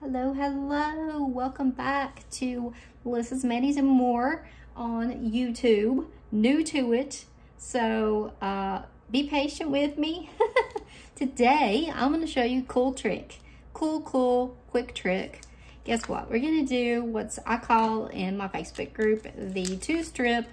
Hello, hello. Welcome back to Melissa's Manis and More on YouTube. New to it, so uh, be patient with me. Today, I'm going to show you cool trick. Cool, cool, quick trick. Guess what? We're going to do what's I call in my Facebook group the two-strip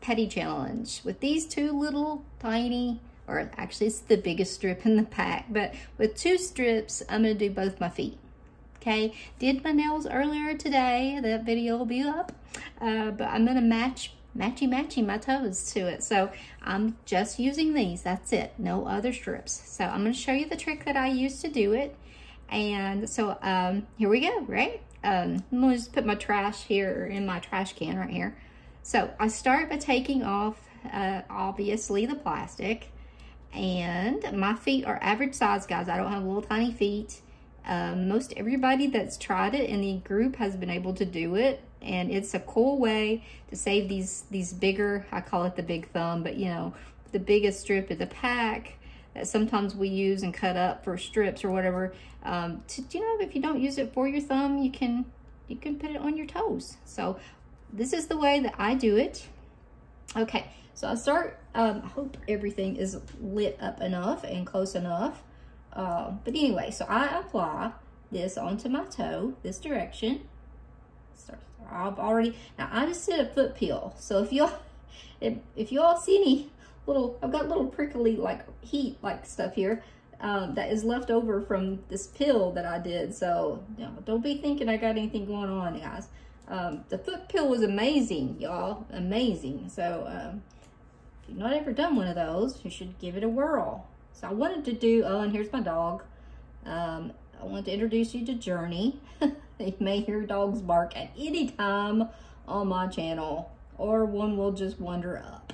pedi challenge with these two little tiny or actually it's the biggest strip in the pack, but with two strips, I'm gonna do both my feet. Okay, did my nails earlier today. That video will be up, uh, but I'm gonna match matchy matchy my toes to it. So I'm just using these, that's it, no other strips. So I'm gonna show you the trick that I use to do it. And so um, here we go, right? Um, I'm gonna just put my trash here in my trash can right here. So I start by taking off, uh, obviously, the plastic. And my feet are average size, guys. I don't have little tiny feet. Um, most everybody that's tried it in the group has been able to do it. And it's a cool way to save these, these bigger, I call it the big thumb, but you know, the biggest strip of the pack that sometimes we use and cut up for strips or whatever. Um, to, you know, if you don't use it for your thumb, you can, you can put it on your toes. So this is the way that I do it. Okay, so I start, um, I hope everything is lit up enough and close enough. Uh, but anyway, so I apply this onto my toe, this direction. I've already, now I just did a foot peel. So if y'all, if, if y'all see any little, I've got little prickly like heat like stuff here. Um, that is left over from this pill that I did. So you know, don't be thinking I got anything going on, guys. Um, the foot pill was amazing, y'all. Amazing. So um, if you've not ever done one of those, you should give it a whirl. So I wanted to do, oh, and here's my dog. Um, I want to introduce you to Journey. you may hear dogs bark at any time on my channel, or one will just wander up.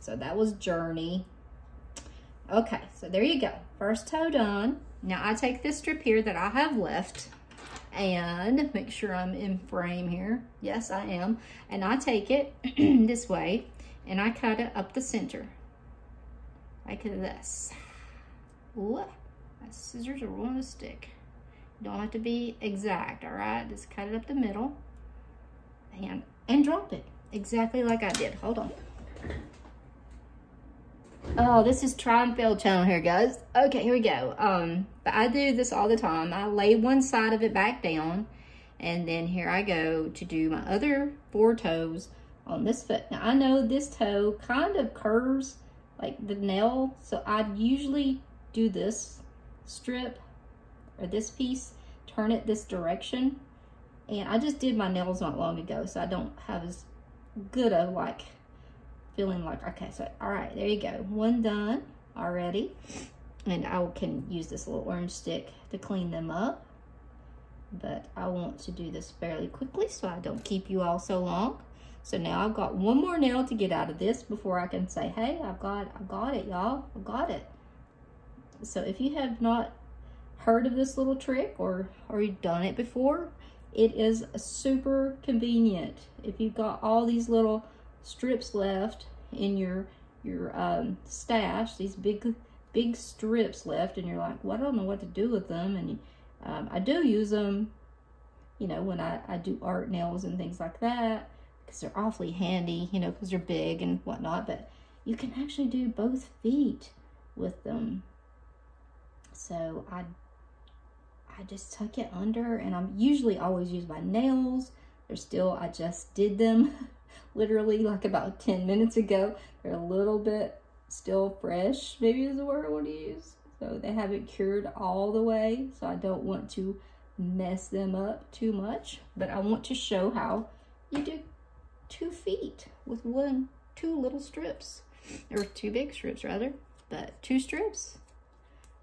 So that was Journey. Okay, so there you go. First toe done. Now I take this strip here that I have left and make sure I'm in frame here. Yes, I am. And I take it this way and I cut it up the center like this. Ooh, scissors are on a stick. don't have to be exact, all right? Just cut it up the middle and, and drop it exactly like I did. Hold on. Oh, this is try and fail channel here, guys. Okay, here we go. Um, but I do this all the time. I lay one side of it back down, and then here I go to do my other four toes on this foot. Now, I know this toe kind of curves like the nail, so I usually do this strip or this piece, turn it this direction. And I just did my nails not long ago, so I don't have as good a like feeling like, okay, so, all right, there you go. One done already. And I can use this little orange stick to clean them up. But I want to do this fairly quickly so I don't keep you all so long. So now I've got one more nail to get out of this before I can say, hey, I've got, I got it, y'all. I got it. So if you have not heard of this little trick or, you've done it before, it is super convenient. If you've got all these little strips left in your your um, stash, these big big strips left, and you're like, well, I don't know what to do with them. And um, I do use them, you know, when I, I do art nails and things like that, because they're awfully handy, you know, because they're big and whatnot. But you can actually do both feet with them. So I I just tuck it under, and I'm usually always use my nails. They're still, I just did them literally like about 10 minutes ago. They're a little bit still fresh, maybe is the word I want to use. So they haven't cured all the way, so I don't want to mess them up too much. But I want to show how you do two feet with one, two little strips, or two big strips rather, but two strips.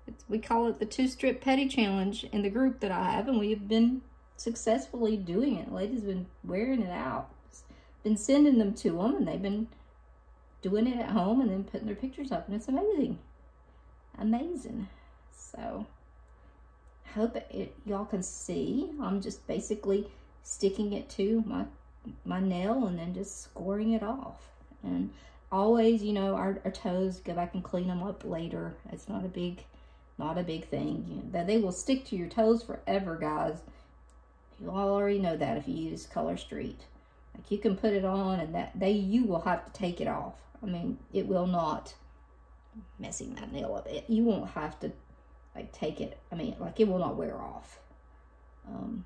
It's, we call it the two strip pedi challenge in the group that I have, and we've been successfully doing it. Ladies been wearing it out been sending them to them and they've been doing it at home and then putting their pictures up and it's amazing. Amazing. So I hope it, y'all can see. I'm just basically sticking it to my my nail and then just scoring it off. And always, you know, our, our toes, go back and clean them up later. It's not a big not a big thing. That they will stick to your toes forever, guys. You all already know that if you use Color Street. Like you can put it on and that they you will have to take it off. I mean, it will not messing that nail up. It, you won't have to like take it. I mean, like it will not wear off. Um,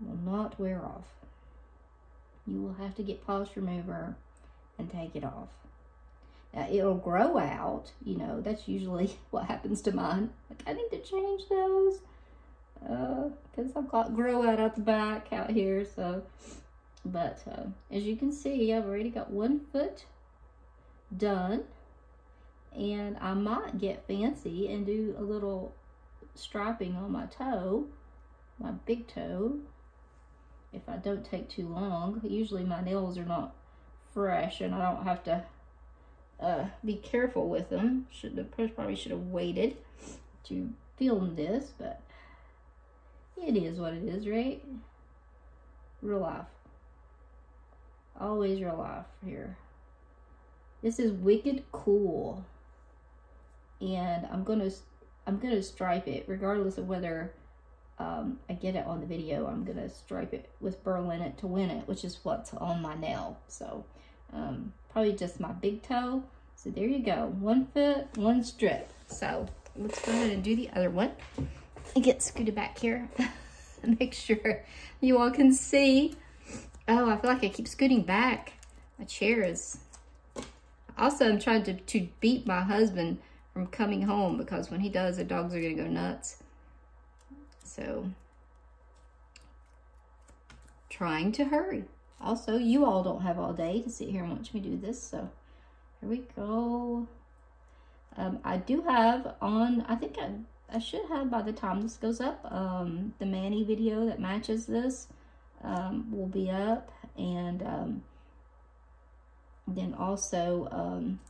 will not wear off. You will have to get polish remover and take it off. Now, it'll grow out, you know, that's usually what happens to mine. Like, I need to change those because uh, I've got grow out at the back out here, so. But uh, as you can see, I've already got one foot done. And I might get fancy and do a little striping on my toe, my big toe, if I don't take too long. Usually my nails are not fresh and I don't have to uh, be careful with them. Should have probably should have waited to film this, but it is what it is, right? Real life. Always real life here. This is wicked cool. And I'm gonna I'm gonna stripe it regardless of whether um, I get it on the video. I'm gonna stripe it with Berlin it to win it, which is what's on my nail. So um, probably just my big toe. So there you go, one foot, one strip. So let's go ahead and do the other one. And get scooted back here. Make sure you all can see. Oh, I feel like I keep scooting back. My chair is... Also, I'm trying to, to beat my husband from coming home because when he does, the dogs are going to go nuts. So, trying to hurry. Also, you all don't have all day to sit here and watch me do this, so here we go. Um, I do have on, I think I, I should have by the time this goes up, um, the mani video that matches this um, will be up. And um, then also, um,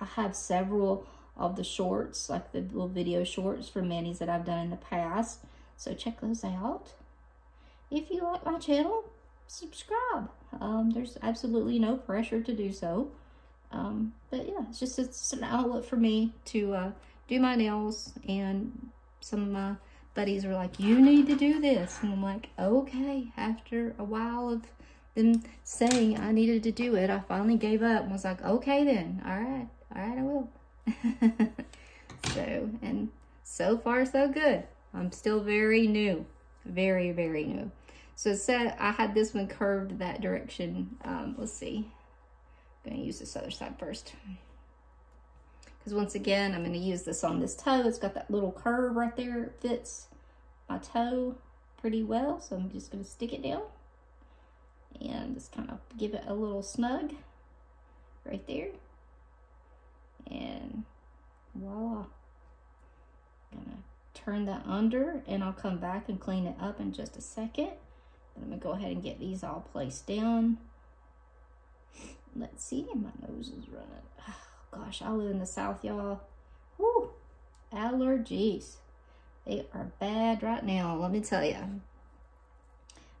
I have several of the shorts, like the little video shorts for mani's that I've done in the past. So check those out. If you like my channel, subscribe. Um, there's absolutely no pressure to do so. Um, but yeah, it's just it's an outlet for me to uh, do my nails. And some of my buddies were like, you need to do this. And I'm like, okay. After a while of them saying I needed to do it, I finally gave up and was like, okay then. All right. All right, I will. so, and so far so good. I'm still very new. Very, very new. So said I had this one curved that direction. Um, let's see. I'm going to use this other side first. Because once again, I'm going to use this on this toe. It's got that little curve right there. It fits my toe pretty well. So I'm just going to stick it down. And just kind of give it a little snug right there. And voila. Gonna turn that under and I'll come back and clean it up in just a second. I'm gonna go ahead and get these all placed down. Let's see, my nose is running. Oh, gosh, I live in the South, y'all. Whoo, allergies. They are bad right now, let me tell you.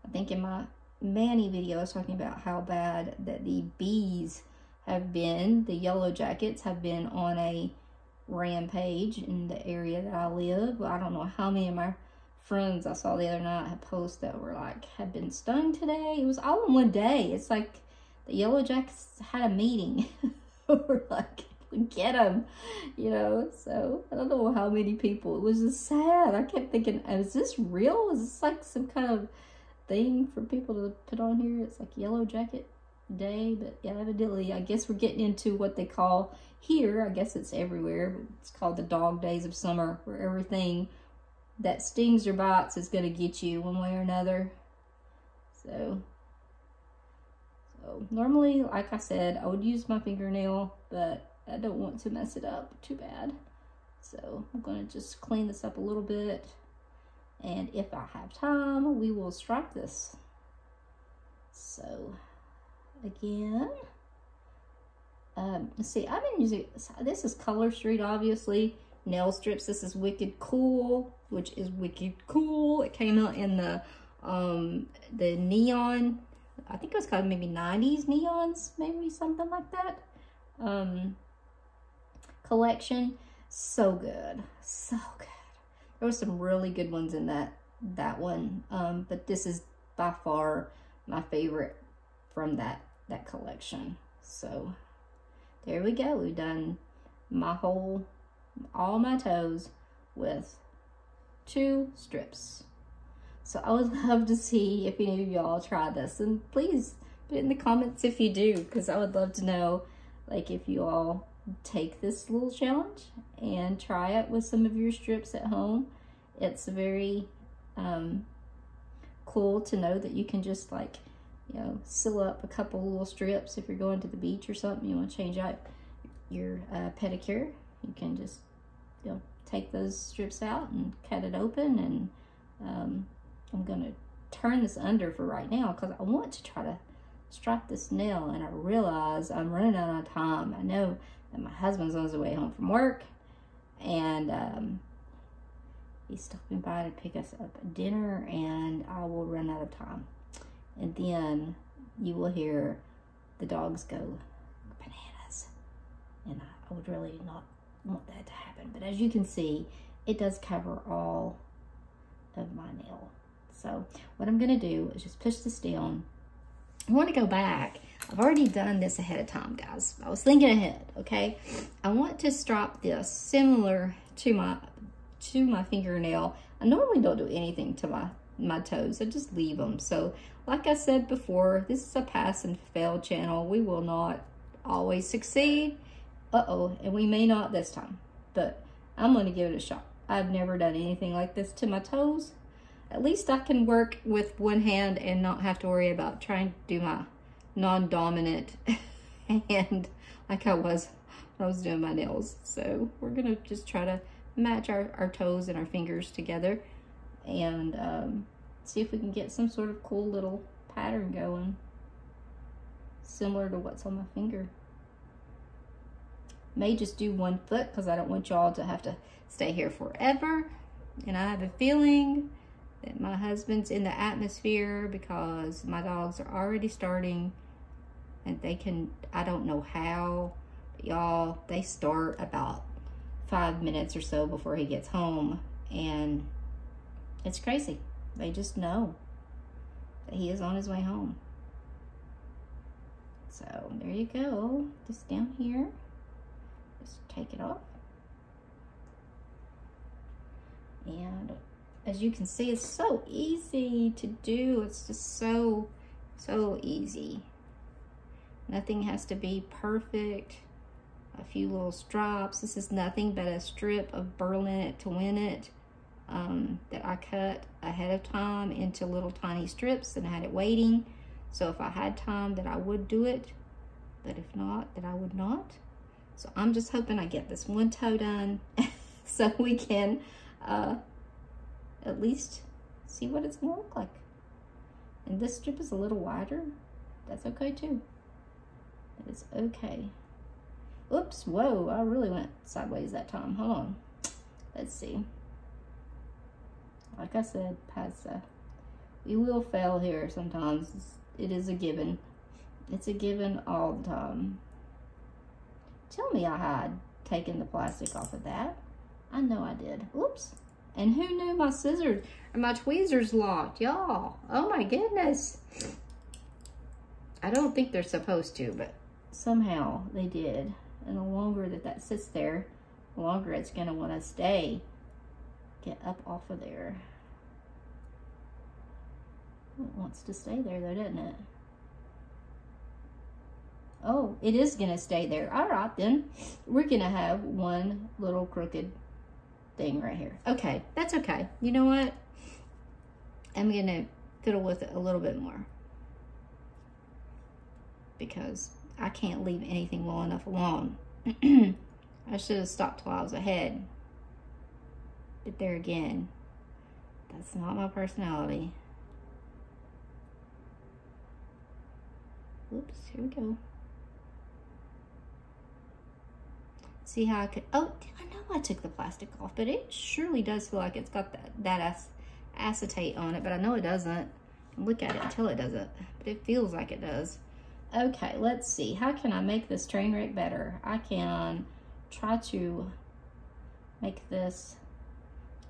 I think in my mani video, I was talking about how bad that the bees have been, the yellow jackets have been on a rampage in the area that I live. I don't know how many of my friends I saw the other night had posts that were like, had been stung today. It was all in one day. It's like the Yellow Jackets had a meeting. we're like, get them, you know? So I don't know how many people. It was just sad. I kept thinking, is this real? Is this like some kind of thing for people to put on here? It's like Yellow Jacket Day, but yeah, evidently, I guess we're getting into what they call here. I guess it's everywhere. It's called the dog days of summer, where everything that stings or bites is going to get you one way or another. So, so normally, like I said, I would use my fingernail, but I don't want to mess it up too bad. So I'm going to just clean this up a little bit. And if I have time, we will stripe this. So again, um, see, I've been using, this is Color Street, obviously nail strips. This is Wicked Cool, which is wicked cool. It came out in the um the neon, I think it was called maybe 90s neons, maybe something like that. Um collection. So good. So good. There were some really good ones in that that one. Um, but this is by far my favorite from that that collection. So there we go. We've done my whole all my toes with two strips. So I would love to see if any of y'all try this and please put in the comments if you do because I would love to know like if you all take this little challenge and try it with some of your strips at home. It's very um, cool to know that you can just like, you know, seal up a couple little strips if you're going to the beach or something. You want to change out your uh, pedicure. You can just, you know, take those strips out and cut it open and um, I'm going to turn this under for right now because I want to try to strap this nail and I realize I'm running out of time. I know that my husband's on his way home from work and um, he's stopping by to pick us up dinner and I will run out of time. And then you will hear the dogs go bananas. And I would really not want that to happen. But as you can see, it does cover all of my nail. So what I'm to do is just push this down. I want to go back. I've already done this ahead of time, guys. I was thinking ahead, okay? I want to strap this similar to my to my fingernail. I normally don't do anything to my, my toes. I just leave them. So like I said before, this is a pass and fail channel. We will not always succeed. Uh-oh, and we may not this time. But I'm going to give it a shot. I've never done anything like this to my toes. At least I can work with one hand and not have to worry about trying to do my non-dominant hand like I was when I was doing my nails. So we're going to just try to match our, our toes and our fingers together and um, see if we can get some sort of cool little pattern going similar to what's on my finger. May just do one foot because I don't want y'all to have to stay here forever. And I have a feeling that my husband's in the atmosphere because my dogs are already starting and they can, I don't know how, y'all, they start about five minutes or so before he gets home. And it's crazy. They just know that he is on his way home. So there you go. Just down here. Take it off. And as you can see, it's so easy to do. It's just so, so easy. Nothing has to be perfect a few little straps. This is nothing but a strip of Berlin to win it um, that I cut ahead of time into little tiny strips and I had it waiting. So if I had time that I would do it, but if not, that I would not. So I'm just hoping I get this one toe done so we can uh, at least see what it's gonna look like. And this strip is a little wider. That's okay too. That is okay. Oops, whoa, I really went sideways that time. Hold on. Let's see. Like I said, past uh, we will fail here sometimes. It is a given. It's a given all the time. Tell me I had taken the plastic off of that. I know I did. Oops. And who knew my scissors or my tweezers locked? Y'all. Oh my goodness. I don't think they're supposed to, but somehow they did. And the longer that that sits there, the longer it's going to want to stay. Get up off of there. It wants to stay there though, doesn't it? Oh, it is going to stay there. All right, then. We're going to have one little crooked thing right here. Okay, that's okay. You know what? I'm going to fiddle with it a little bit more. Because I can't leave anything well enough alone. I should have stopped while I was ahead. But there again, that's not my personality. Oops, here we go. See how I could, oh, I know I took the plastic off, but it surely does feel like it's got that, that acetate on it, but I know it doesn't. Look at it until it doesn't, but it feels like it does. Okay, let's see. How can I make this train wreck better? I can try to make this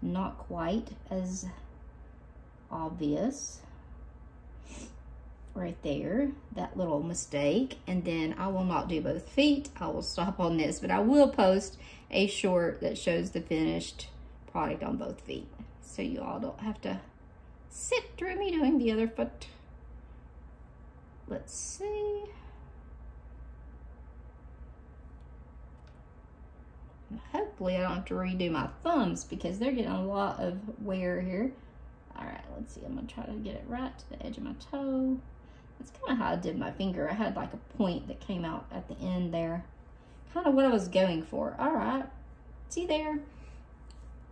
not quite as obvious right there, that little mistake. And then I will not do both feet. I will stop on this, but I will post a short that shows the finished product on both feet. So you all don't have to sit through me doing the other foot. Let's see. Hopefully I don't have to redo my thumbs because they're getting a lot of wear here. All right, let's see. I'm gonna try to get it right to the edge of my toe. That's kind of how I did my finger. I had like a point that came out at the end there. Kind of what I was going for. All right, see there?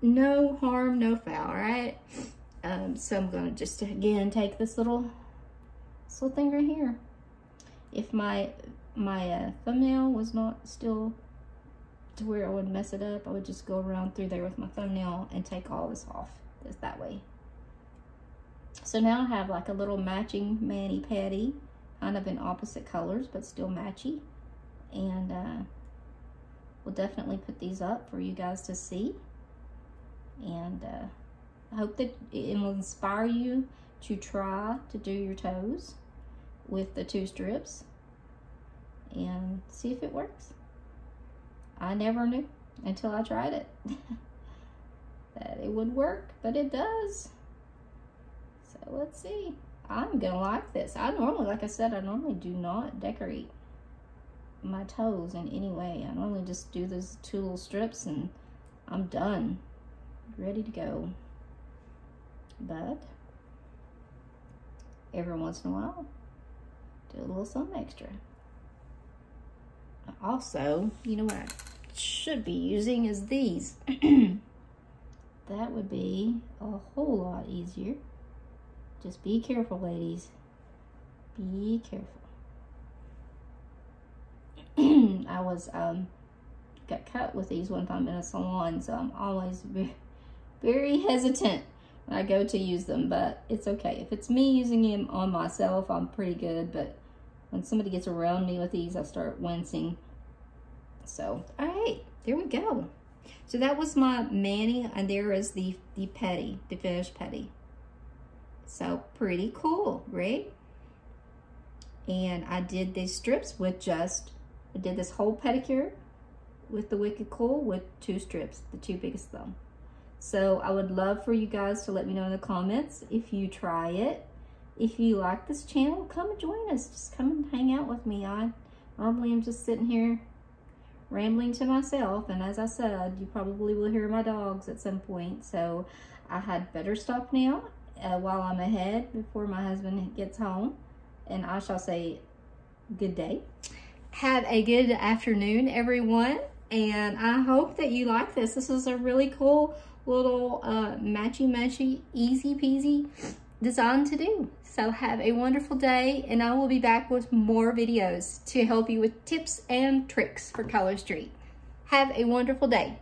No harm, no foul, right? Um, so I'm gonna just, again, take this little, this little thing right here. If my, my uh, thumbnail was not still to where I would mess it up, I would just go around through there with my thumbnail and take all this off just that way. So now I have like a little matching mani patty, kind of in opposite colors, but still matchy. And uh, we'll definitely put these up for you guys to see. And uh, I hope that it will inspire you to try to do your toes with the two strips and see if it works. I never knew until I tried it that it would work, but it does. So let's see. I'm gonna like this. I normally, like I said, I normally do not decorate my toes in any way. I normally just do those two little strips and I'm done, ready to go. But every once in a while, do a little something extra. Also, you know what I should be using is these. that would be a whole lot easier. Just be careful, ladies. Be careful. I was um got cut with these one time in a salon, so I'm always very, hesitant when I go to use them, but it's okay. If it's me using them on myself, I'm pretty good, but when somebody gets around me with these, I start wincing. So, all right, there we go. So that was my mani, and there is the, the pedi, the finished pedi. So pretty cool, right? And I did these strips with just, I did this whole pedicure with the Wicked Cool with two strips, the two biggest thumb. So I would love for you guys to let me know in the comments if you try it. If you like this channel, come and join us. Just come and hang out with me. I normally am just sitting here rambling to myself. And as I said, you probably will hear my dogs at some point. So I had better stop now uh, while I'm ahead before my husband gets home. And I shall say good day. Have a good afternoon, everyone. And I hope that you like this. This is a really cool little uh, matchy-matchy, easy-peasy design to do. So have a wonderful day, and I will be back with more videos to help you with tips and tricks for Color Street. Have a wonderful day.